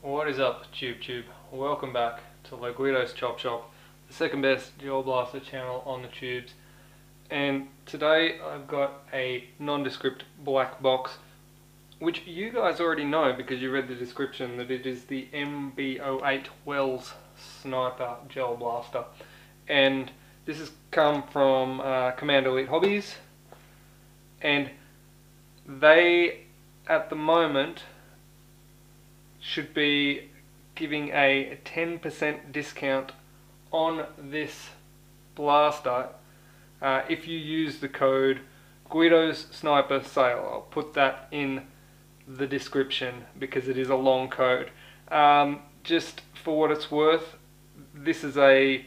What is up, Tube Tube? Welcome back to Low Guido's Chop Shop, the second best Gel Blaster channel on the tubes. And today I've got a nondescript black box, which you guys already know because you read the description that it is the MB08 Wells Sniper Gel Blaster. And this has come from uh, Command Elite Hobbies, and they, at the moment, should be giving a 10% discount on this blaster uh, if you use the code Guido's Sniper Sale. I'll put that in the description because it is a long code. Um, just for what it's worth, this is a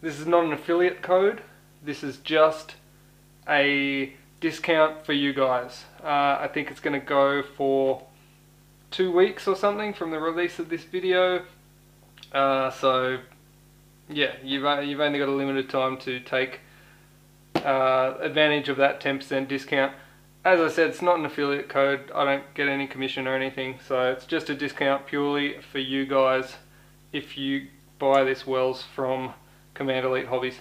this is not an affiliate code. This is just a discount for you guys. Uh, I think it's going to go for two weeks or something from the release of this video. Uh, so yeah, you've, uh, you've only got a limited time to take uh, advantage of that 10% discount. As I said, it's not an affiliate code. I don't get any commission or anything. So it's just a discount purely for you guys if you buy this Wells from Command Elite Hobbies.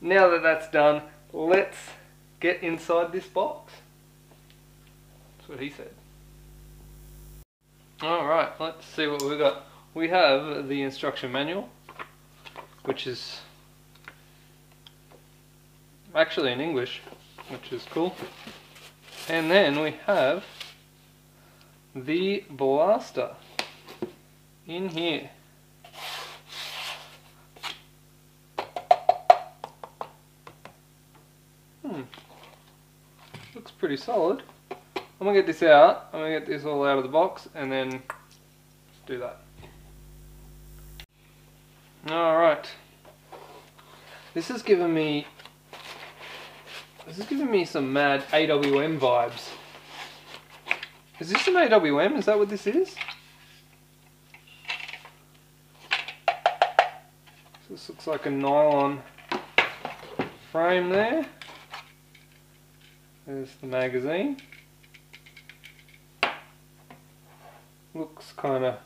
Now that that's done, let's get inside this box. That's what he said. Alright, let's see what we've got. We have the instruction manual, which is actually in English, which is cool. And then we have the blaster in here. Hmm. Looks pretty solid. I'm gonna get this out. I'm gonna get this all out of the box and then do that. Alright. This has given me this is giving me some mad AWM vibes. Is this an AWM? Is that what this is? This looks like a nylon frame there. There's the magazine. Looks kind of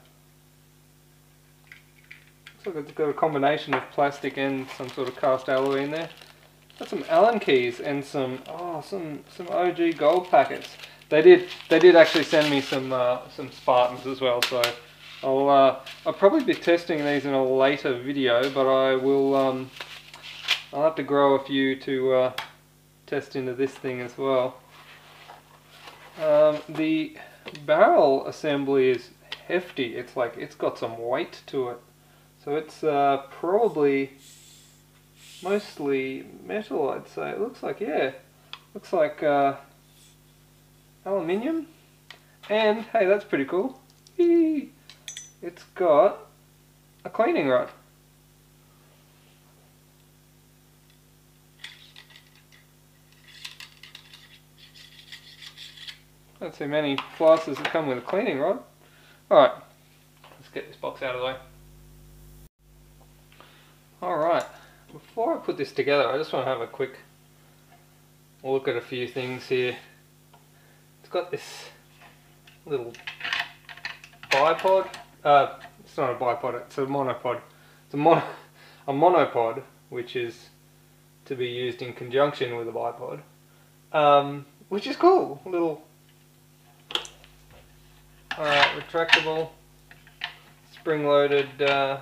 looks like it's got a combination of plastic and some sort of cast alloy in there. Got some Allen keys and some oh some some OG gold packets. They did they did actually send me some uh, some Spartans as well. So I'll uh, I'll probably be testing these in a later video, but I will um, I'll have to grow a few to uh, test into this thing as well. Um, the barrel assembly is hefty. It's like it's got some weight to it. So it's uh, probably mostly metal, I'd say. It looks like, yeah, looks like uh, aluminium. And, hey, that's pretty cool. It's got a cleaning rod. Don't see many flosses that come with a cleaning rod. Alright, let's get this box out of the way. Alright, before I put this together I just want to have a quick look at a few things here. It's got this little bipod, uh, it's not a bipod, it's a monopod. It's a, mono, a monopod which is to be used in conjunction with a bipod. Um, which is cool, a little uh, retractable spring-loaded uh,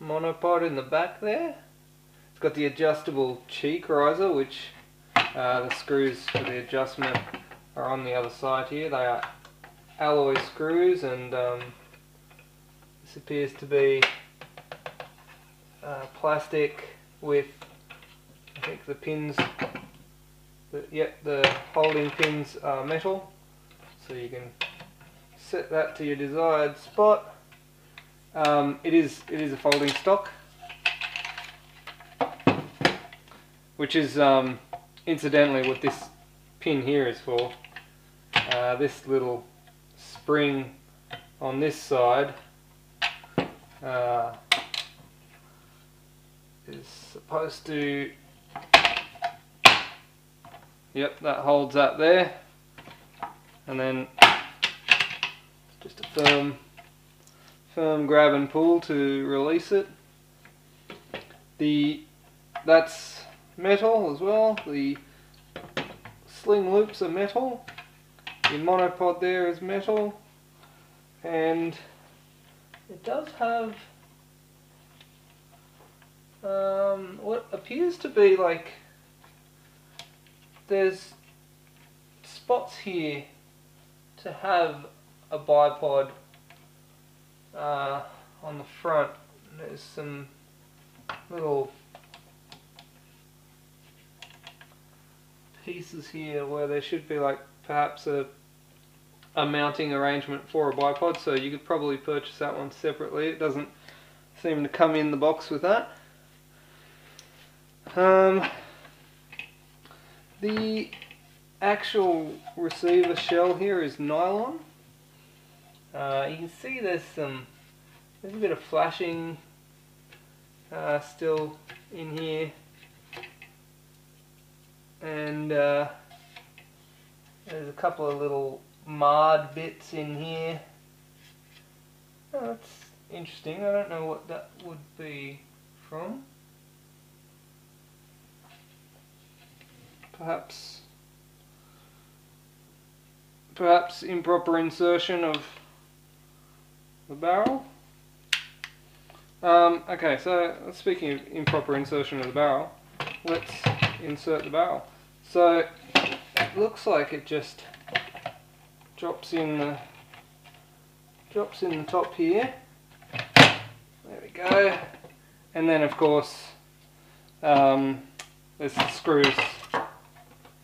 monopod in the back there. It's got the adjustable cheek riser, which uh, the screws for the adjustment are on the other side here. They are alloy screws, and um, this appears to be uh, plastic with, I think the pins, the, yep, the holding pins are metal, so you can set that to your desired spot. Um, it is it is a folding stock, which is um, incidentally what this pin here is for. Uh, this little spring on this side uh, is supposed to yep that holds that there and then just a firm firm grab and pull to release it. The that's metal as well. The sling loops are metal. The monopod there is metal, and it does have um, what appears to be like there's spots here to have a bipod uh, on the front. There's some little pieces here where there should be like perhaps a a mounting arrangement for a bipod so you could probably purchase that one separately it doesn't seem to come in the box with that um, the actual receiver shell here is nylon. Uh, you can see there's some, there's a bit of flashing uh, still in here. And uh, there's a couple of little marred bits in here. Oh, that's interesting. I don't know what that would be from. Perhaps perhaps improper insertion of the barrel. Um, okay, so speaking of improper insertion of the barrel, let's insert the barrel. So it looks like it just drops in the drops in the top here. There we go. And then of course um, there's the screws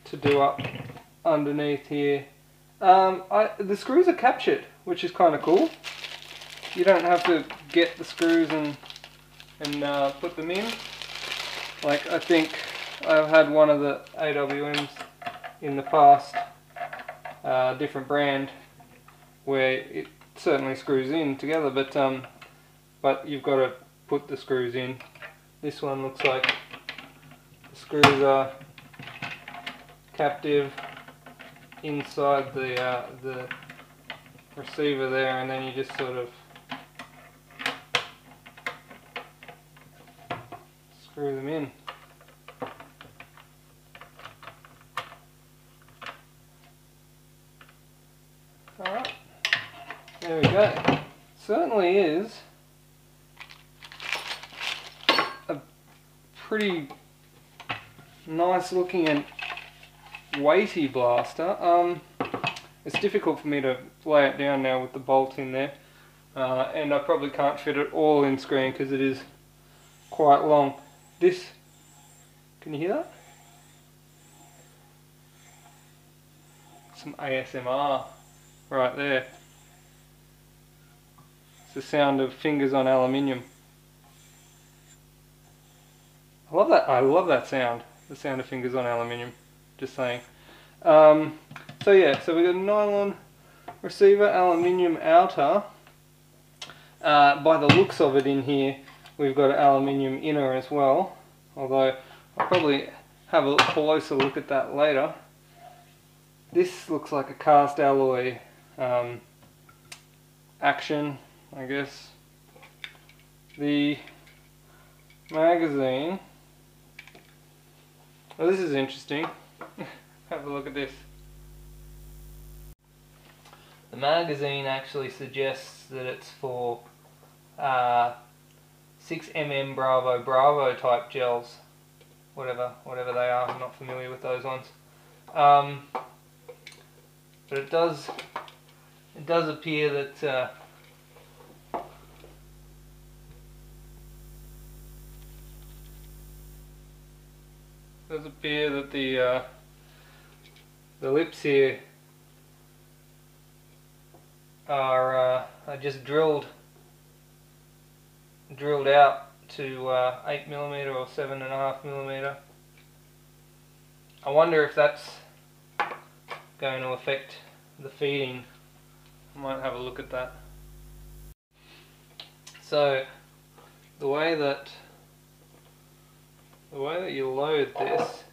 to do up underneath here um, I, the screws are captured, which is kind of cool. You don't have to get the screws and and uh, put them in. Like I think I've had one of the AWMs in the past, uh, different brand, where it certainly screws in together, but um, but you've got to put the screws in. This one looks like the screws are captive inside the uh, the receiver there and then you just sort of screw them in. Alright, there we go. Certainly is a pretty nice looking and weighty blaster. Um, it's difficult for me to lay it down now with the bolt in there. Uh, and I probably can't fit it all in screen because it is quite long. This, can you hear that? Some ASMR right there. It's the sound of fingers on aluminium. I love that. I love that sound. The sound of fingers on aluminium just saying. Um, so yeah, so we've got a nylon receiver, aluminium outer. Uh, by the looks of it in here, we've got an aluminium inner as well. Although I'll probably have a closer look at that later. This looks like a cast alloy um, action, I guess. The magazine. Well, this is interesting. Have a look at this. The magazine actually suggests that it's for uh, 6mm Bravo Bravo type gels. Whatever, whatever they are, I'm not familiar with those ones. Um, but it does, it does appear that uh, does appear that the uh, the lips here are, uh, are just drilled drilled out to uh, 8 millimeter or 7.5 millimeter. I wonder if that's going to affect the feeding. I might have a look at that. So the way that the way that you load this,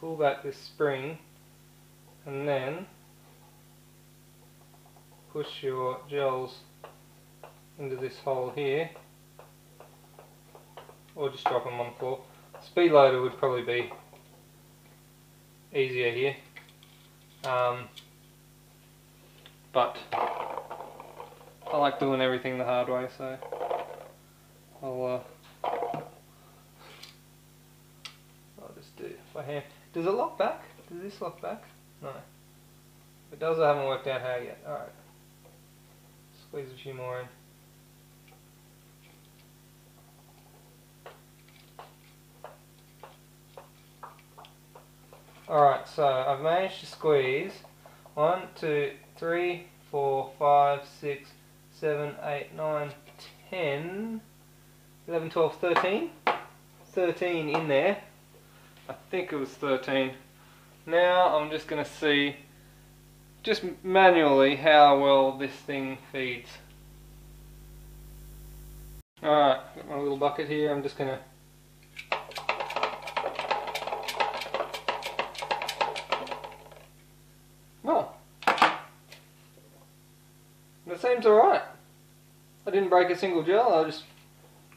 pull back this spring and then push your gels into this hole here, or just drop them on the floor. Speed loader would probably be easier here. Um, but I like doing everything the hard way, so I'll, uh, I'll just do it by hand. Does it lock back? Does this lock back? No. If it does, I haven't worked out how yet. Alright. Squeeze a few more in. Alright, so I've managed to squeeze 1, 2, 3, 4, 5, 6, 7, 8, 9, 10, 11, 12, 13. 13 in there. I think it was 13. Now I'm just going to see just manually how well this thing feeds. Alright, got my little bucket here. I'm just going to seems alright. I didn't break a single gel, I just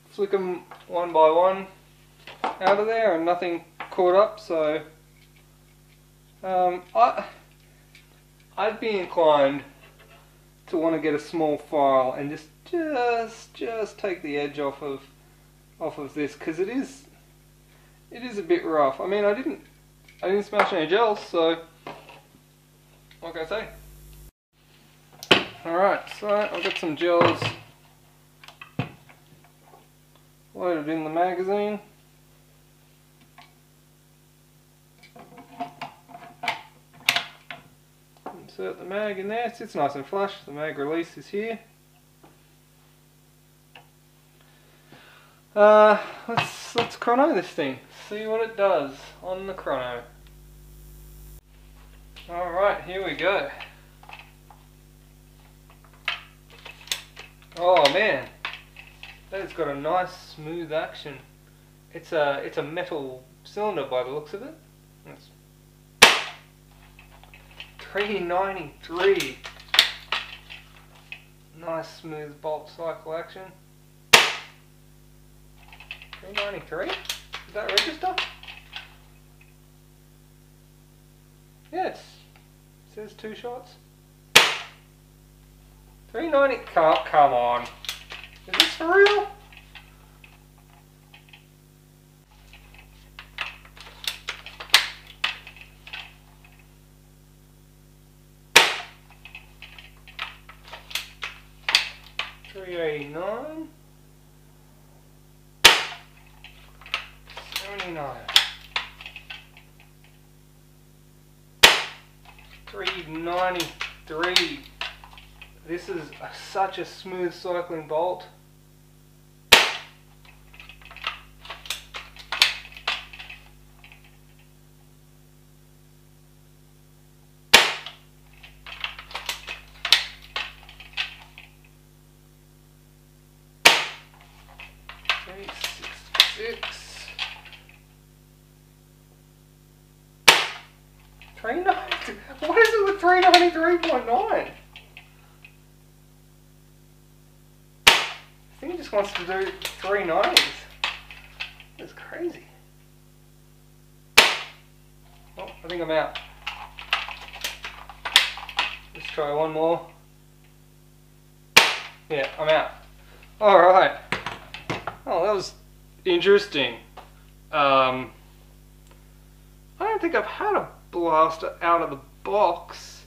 flick them one by one out of there and nothing caught up, so um, I, I'd be inclined to want to get a small file and just just just take the edge off of off of this because it is it is a bit rough. I mean I didn't I didn't smash any gels so can I say? Alright, so I've got some gels loaded in the magazine. Insert the mag in there, it sits nice and flush, the mag release is here. Uh, let's, let's chrono this thing, see what it does on the chrono. Alright, here we go. Oh man, that's got a nice smooth action. It's a it's a metal cylinder by the looks of it. That's 393. Nice smooth bolt cycle action. 393? Is that register? Yes. It says two shots. 390, come, come on. Is this for real? Three eighty nine, seventy nine, three ninety three. This is a, such a smooth cycling bolt. Three six Three ninety. What is it with three ninety three point nine? think he just wants to do three nineties. That's crazy. Oh, I think I'm out. Let's try one more. Yeah, I'm out. Alright. Oh, that was interesting. Um, I don't think I've had a blaster out of the box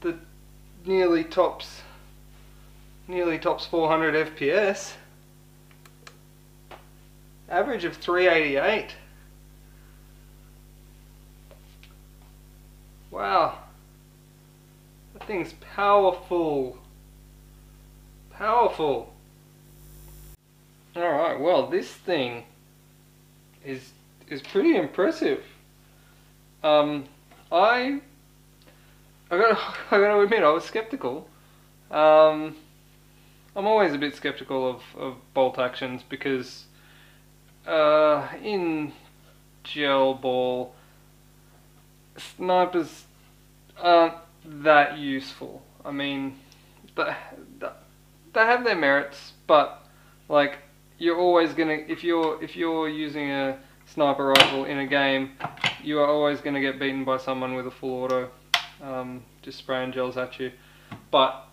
that nearly tops nearly tops 400 FPS. Average of 388. Wow. That thing's powerful. Powerful. Alright, well this thing is is pretty impressive. Um, I I gotta I gotta admit I was skeptical. Um, I'm always a bit skeptical of, of bolt actions because uh, in gel ball, snipers aren't that useful. I mean, the, the, they have their merits, but like you're always gonna if you're if you're using a sniper rifle in a game, you are always gonna get beaten by someone with a full auto, um, just spraying gels at you. But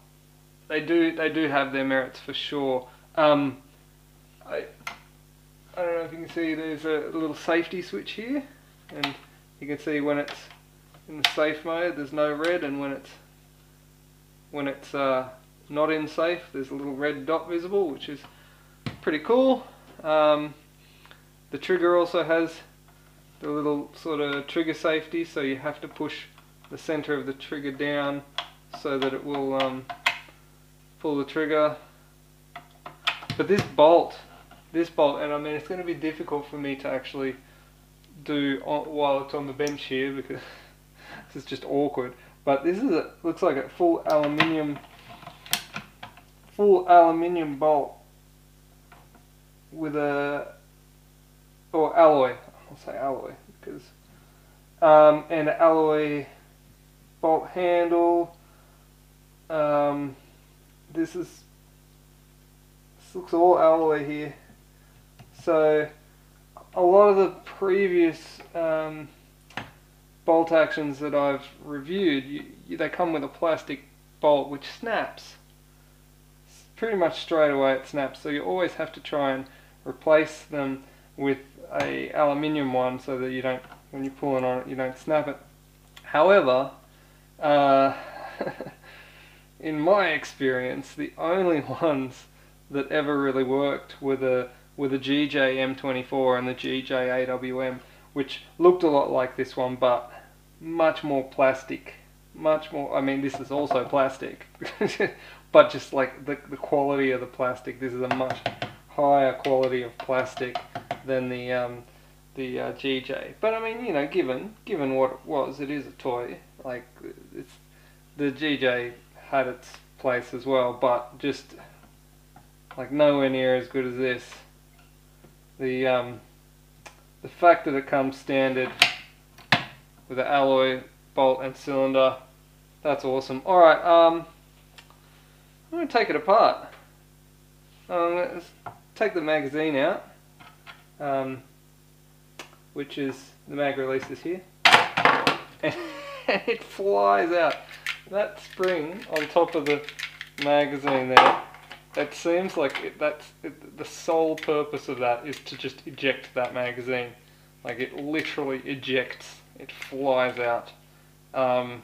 they do they do have their merits for sure. Um, I I don't know if you can see there's a little safety switch here, and you can see when it's in safe mode there's no red, and when it's when it's uh, not in safe there's a little red dot visible, which is pretty cool. Um, the trigger also has the little sort of trigger safety, so you have to push the center of the trigger down so that it will um, pull the trigger. But this bolt, this bolt, and I mean it's going to be difficult for me to actually do on, while it's on the bench here because this is just awkward. But this is a, looks like a full aluminium, full aluminium bolt with a or alloy. I'll say alloy because um, and alloy bolt handle. Um, this is this looks all alloy here. So a lot of the previous um, bolt actions that I've reviewed, you, you, they come with a plastic bolt which snaps. Pretty much straight away it snaps. So you always have to try and replace them with a aluminium one so that you don't, when you're pulling on it, you don't snap it. However, uh, in my experience, the only ones that ever really worked were the were the GJ M24 and the GJ AWM, which looked a lot like this one, but much more plastic. Much more. I mean, this is also plastic, but just like the the quality of the plastic, this is a much higher quality of plastic than the um, the uh, GJ. But I mean, you know, given given what it was, it is a toy. Like it's the GJ had its place as well, but just like nowhere near as good as this. The um, the fact that it comes standard with an alloy bolt and cylinder, that's awesome. All right, um, I'm gonna take it apart. Um, let's take the magazine out, um, which is the mag releases here, and it flies out. That spring on top of the magazine there, it seems like it, that's it, the sole purpose of that is to just eject that magazine. Like it literally ejects, it flies out. Um,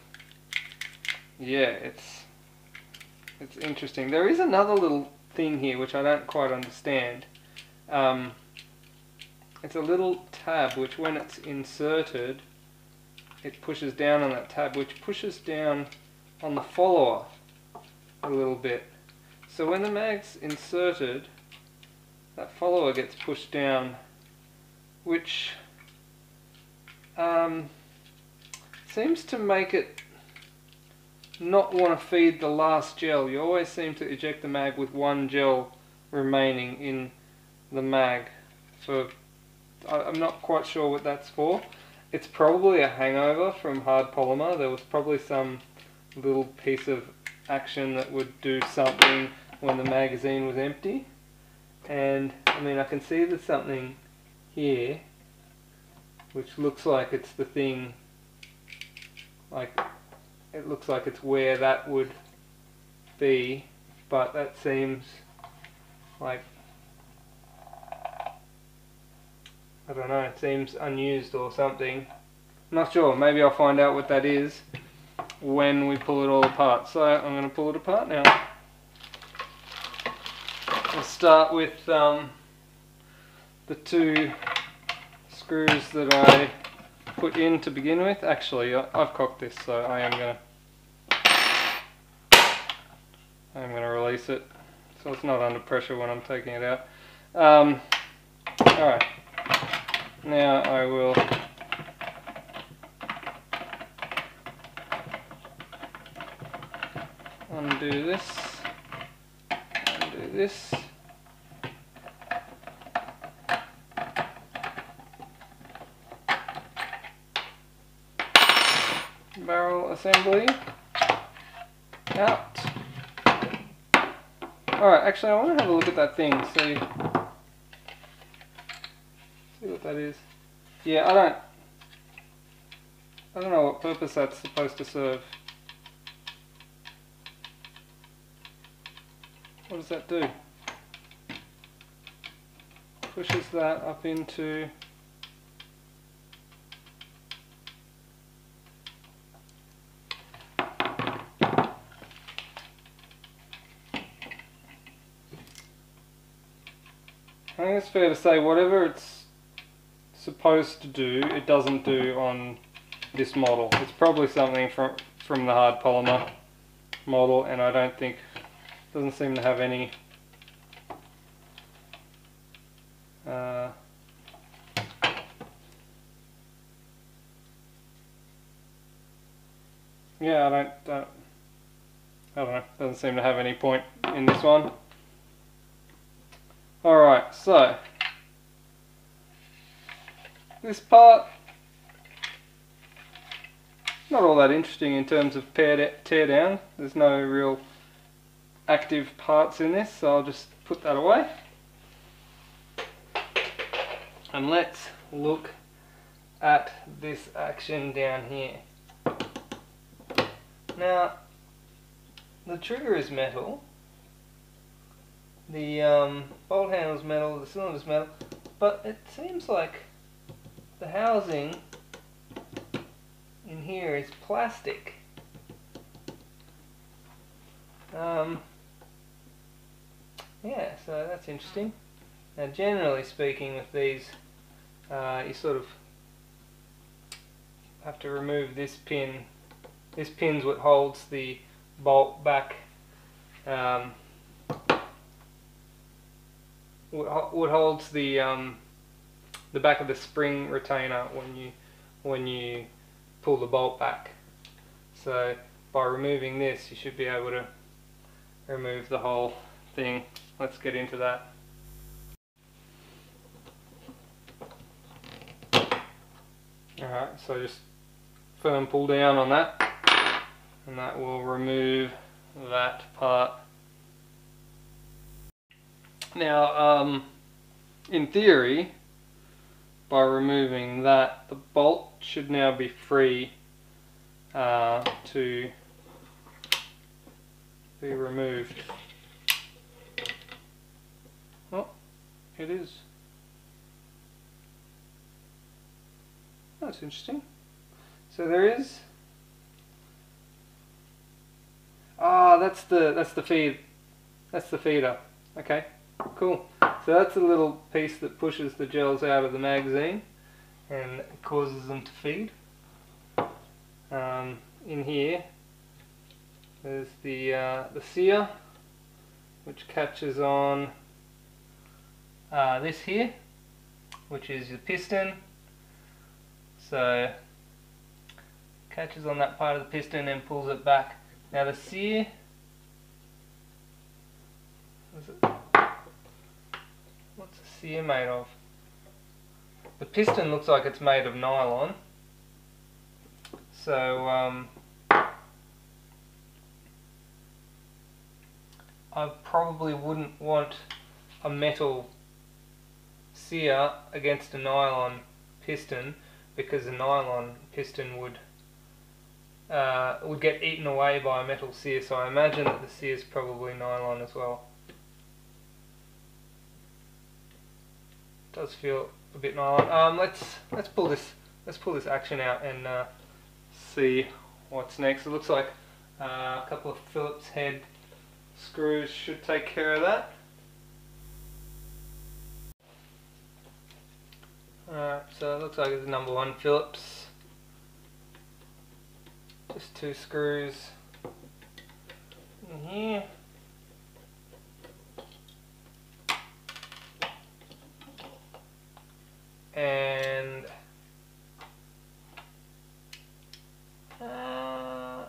yeah, it's it's interesting. There is another little thing here which I don't quite understand. Um, it's a little tab which when it's inserted it pushes down on that tab which pushes down on the follower a little bit. So when the mag's inserted that follower gets pushed down which um, seems to make it not want to feed the last gel. You always seem to eject the mag with one gel remaining in the mag. For I'm not quite sure what that's for. It's probably a hangover from hard polymer. There was probably some little piece of action that would do something when the magazine was empty. And I mean I can see there's something here which looks like it's the thing like it looks like it's where that would be but that seems like I don't know, it seems unused or something. not sure, maybe I'll find out what that is when we pull it all apart. So I'm going to pull it apart now. We'll start with um, the two screws that I put in to begin with. Actually, I've cocked this, so I am going to I'm going to release it so it's not under pressure when I'm taking it out. Um, Alright, now I will undo this, undo this. barrel assembly out Alright, actually I want to have a look at that thing, see, see what that is. Yeah, I don't, I don't know what purpose that's supposed to serve. What does that do? Pushes that up into I think it's fair to say whatever it's supposed to do, it doesn't do on this model. It's probably something from from the hard polymer model, and I don't think doesn't seem to have any. Uh, yeah, I don't, don't. I don't know. Doesn't seem to have any point in this one. Alright, so this part not all that interesting in terms of tear down. There's no real active parts in this, so I'll just put that away. And let's look at this action down here. Now, the trigger is metal, the um, bolt handle's metal, the cylinder is metal, but it seems like the housing in here is plastic. Um, yeah, so that's interesting. Now generally speaking with these, uh, you sort of have to remove this pin. This pin's what holds the bolt back um, what holds the um, the back of the spring retainer when you when you pull the bolt back. So by removing this, you should be able to remove the whole thing. Let's get into that. Alright, so just firm pull down on that and that will remove that part now, um, in theory, by removing that, the bolt should now be free uh, to be removed. Oh, it is. That's interesting. So there is. Ah, that's the that's the feed. That's the feeder. Okay. Cool. So that's a little piece that pushes the gels out of the magazine and causes them to feed. Um, in here there's the, uh, the sear which catches on uh, this here which is the piston so catches on that part of the piston and pulls it back. Now the sear What's the sear made of? The piston looks like it's made of nylon. So, um, I probably wouldn't want a metal sear against a nylon piston because a nylon piston would uh, would get eaten away by a metal sear so I imagine that the sear is probably nylon as well. does feel a bit nylon. Um, let's let's pull this let's pull this action out and uh, see what's next. It looks like uh, a couple of Phillips head screws should take care of that. Alright, so it looks like it's number one Phillips. Just two screws in here. and uh,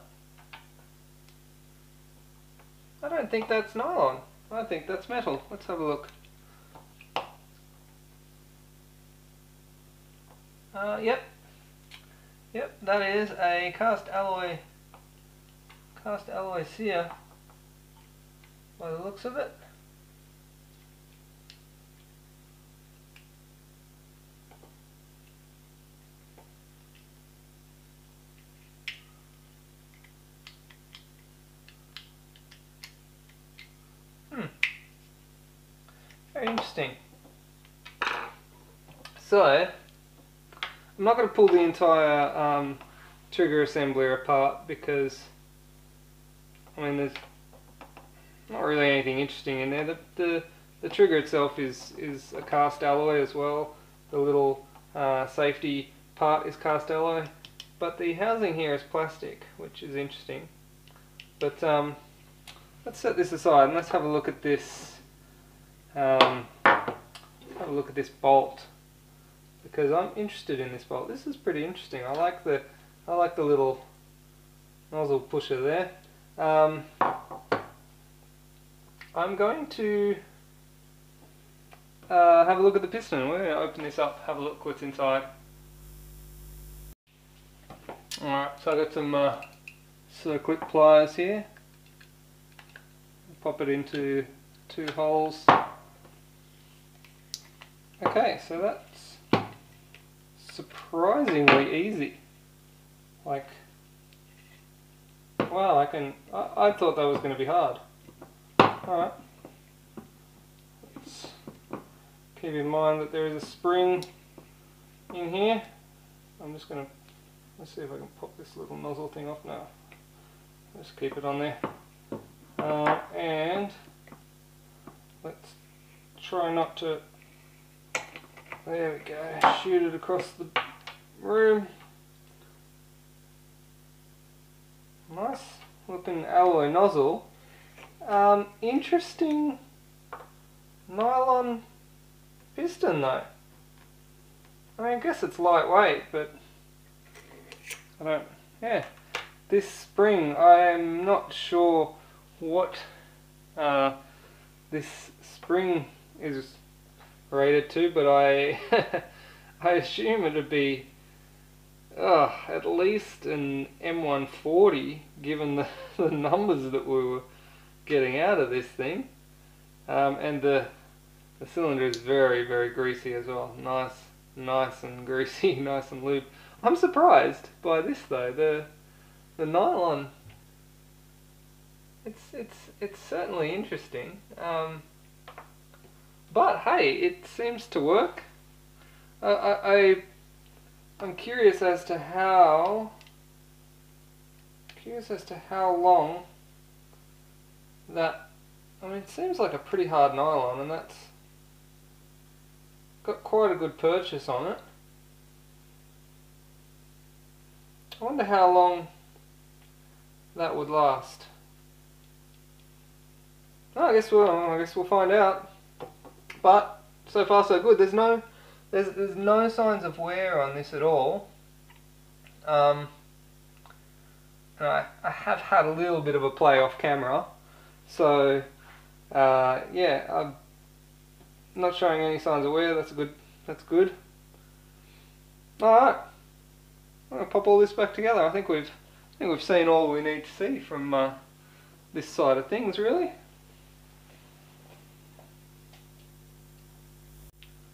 I don't think that's nylon. I think that's metal. Let's have a look. Uh, yep. Yep, that is a cast alloy, cast alloy sear by the looks of it. Hmm. Very interesting. So, I'm not going to pull the entire um, trigger assembly apart because, I mean, there's not really anything interesting in there. The, the, the trigger itself is, is a cast alloy as well. The little uh, safety part is cast alloy. But the housing here is plastic, which is interesting. But um, let's set this aside and let's have a look at this. Um, have a look at this bolt because I'm interested in this bolt. This is pretty interesting. I like the I like the little nozzle pusher there. Um, I'm going to uh, have a look at the piston. We're going to open this up, have a look what's inside. Alright, so I've got some uh, circlip pliers here. Pop it into two holes. Okay, so that's surprisingly easy. Like, wow, I can, I, I thought that was going to be hard. Alright. Let's keep in mind that there is a spring in here. I'm just going to Let's see if I can pop this little nozzle thing off now. Just keep it on there. Uh, and let's try not to, there we go, shoot it across the room. Nice looking alloy nozzle. Um, interesting nylon piston though. I mean, I guess it's lightweight, but I don't, yeah. This spring, I'm not sure what uh, this spring is rated to, but I I assume it'd be uh, at least an M140, given the, the numbers that we were getting out of this thing. Um, and the, the cylinder is very, very greasy as well. Nice, nice and greasy, nice and lube. I'm surprised by this though. The the nylon. It's it's it's certainly interesting. Um, but hey, it seems to work. I, I I'm curious as to how. Curious as to how long that. I mean, it seems like a pretty hard nylon, and that's got quite a good purchase on it. I wonder how long that would last. Oh, I guess we'll I guess we'll find out. But so far so good. There's no there's there's no signs of wear on this at all. Um, I I have had a little bit of a play off camera, so uh, yeah, I'm not showing any signs of wear. That's good. That's good. All right. I'm gonna pop all this back together. I think we've I think we've seen all we need to see from uh, this side of things, really.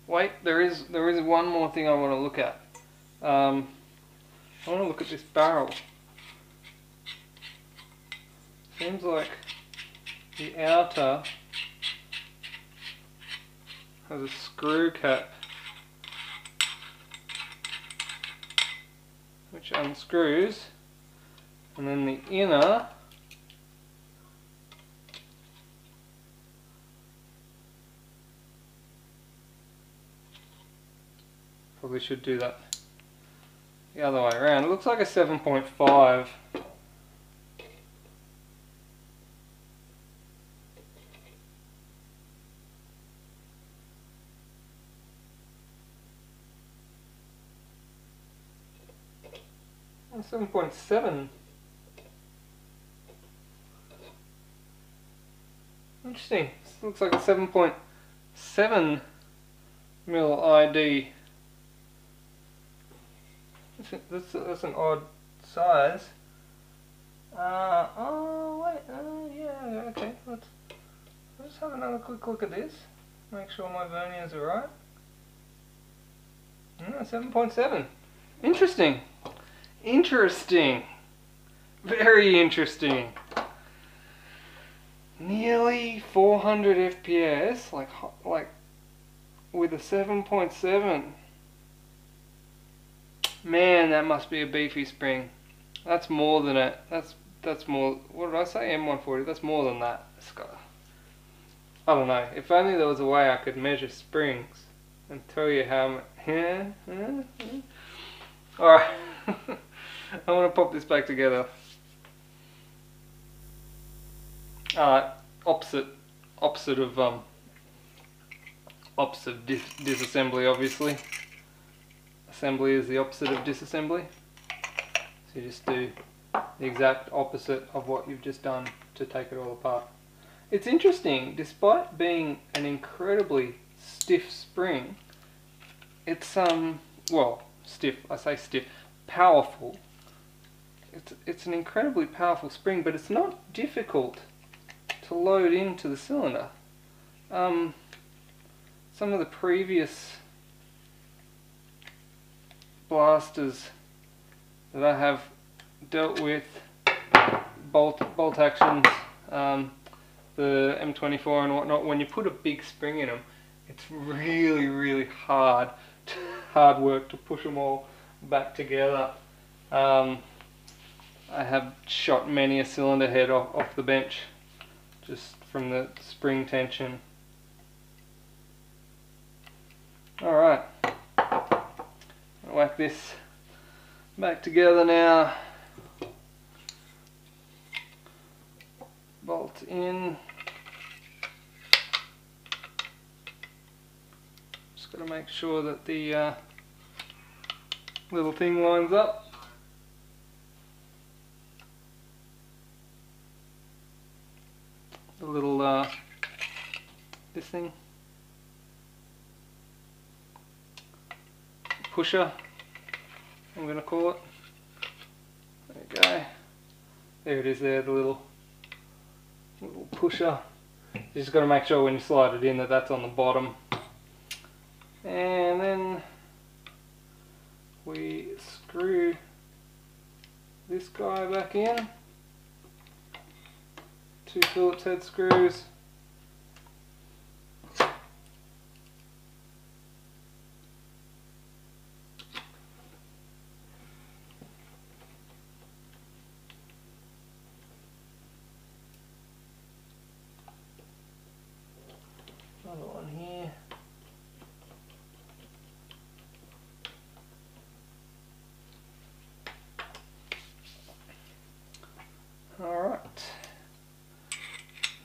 Wait, there is there is one more thing I want to look at. Um, I want to look at this barrel. Seems like the outer has a screw cap which unscrews and then the inner probably should do that the other way around. It looks like a 7.5 uh, 7.7. Interesting. This looks like a 7.7 mil ID. That's, that's an odd size. Uh, oh, wait, uh, yeah, okay. Let's, let's have another quick look at this. Make sure my verniers are right. Mm, 7.7. Interesting. Interesting. Very interesting. Nearly 400 FPS, like like with a 7.7. Man, that must be a beefy spring. That's more than it. That's that's more. What did I say? M140. That's more than that. Got, I don't know. If only there was a way I could measure springs and tell you how much. Yeah, yeah, yeah. All right. I want to pop this back together. Uh, opposite, opposite of um, opposite dis disassembly, obviously. Assembly is the opposite of disassembly. So you just do the exact opposite of what you've just done to take it all apart. It's interesting, despite being an incredibly stiff spring, it's um well stiff. I say stiff, powerful. It's it's an incredibly powerful spring, but it's not difficult to load into the cylinder. Um, some of the previous blasters that I have dealt with, bolt bolt actions, um, the M24 and whatnot, when you put a big spring in them, it's really really hard, hard work to push them all back together. Um, I have shot many a cylinder head off, off the bench just from the spring tension. Alright, whack this back together now. Bolt in. Just got to make sure that the uh, little thing lines up. the little uh, this thing pusher I'm gonna call it. There you go. There it is there the little little pusher. You just got to make sure when you slide it in that that's on the bottom. And then we screw this guy back in. Two Phillips head screws. Another one here. All right.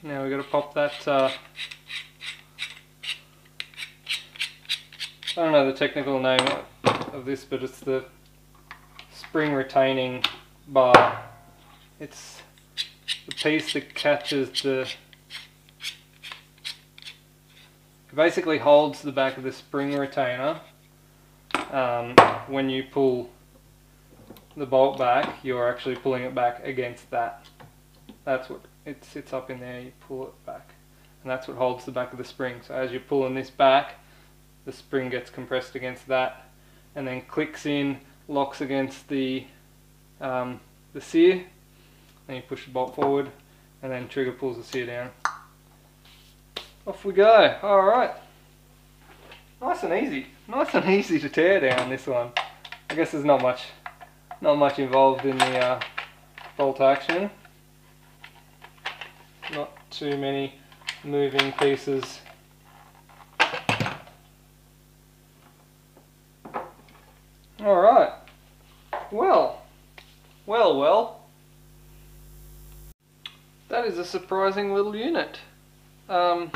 Now going to pop that, uh, I don't know the technical name of this, but it's the spring retaining bar. It's the piece that catches the, basically holds the back of the spring retainer um, when you pull the bolt back, you're actually pulling it back against that. That's what it sits up in there, you pull it back. And that's what holds the back of the spring. So as you're pulling this back, the spring gets compressed against that and then clicks in, locks against the, um, the sear. Then you push the bolt forward and then trigger pulls the sear down. Off we go. Alright. Nice and easy. Nice and easy to tear down this one. I guess there's not much not much involved in the uh, bolt action not too many moving pieces. Alright, well, well, well, that is a surprising little unit. Um,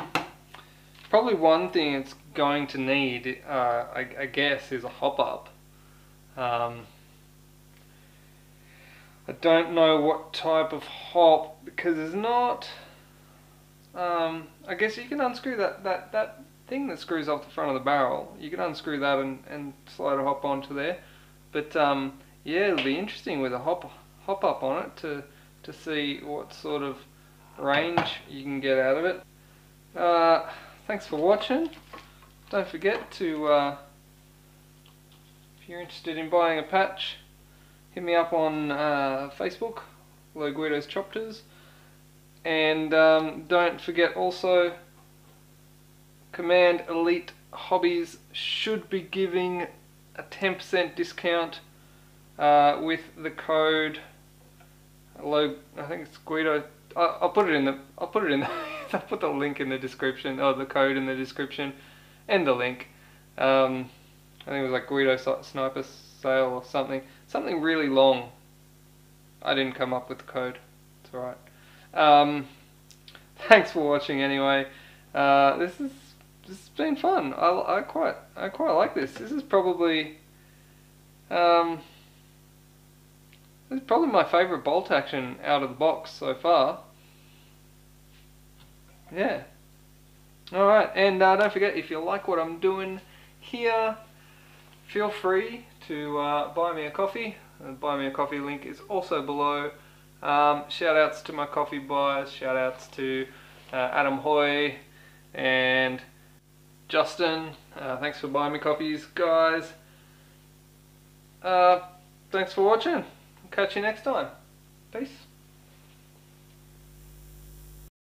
probably one thing it's going to need, uh, I, I, guess, is a hop up. Um, I don't know what type of hop because there's not um, I guess you can unscrew that, that, that thing that screws off the front of the barrel. You can unscrew that and, and slide a hop onto there. But um, yeah it'll be interesting with a hop hop up on it to to see what sort of range you can get out of it. Uh, thanks for watching. Don't forget to uh, if you're interested in buying a patch hit me up on uh, Facebook, Low Guido's Chop Shop, and um, don't forget also Command Elite Hobbies should be giving a 10% discount uh, with the code log I think it's Guido I'll, I'll put it in the I'll put it in the, I'll put the link in the description or the code in the description and the link. Um, I think it was like Guido Sniper Sale or something something really long. I didn't come up with the code. It's alright um, thanks for watching anyway uh, this is this has been fun I, I quite I quite like this this is probably um, it's probably my favourite bolt action out of the box so far. Yeah. Alright, and uh, don't forget, if you like what I'm doing here, feel free to uh, buy me a coffee. The buy me a coffee link is also below. Um, shout outs to my coffee buyers, shout outs to uh, Adam Hoy and Justin. Uh, thanks for buying me coffees, guys. Uh, thanks for watching. Catch you next time. Peace.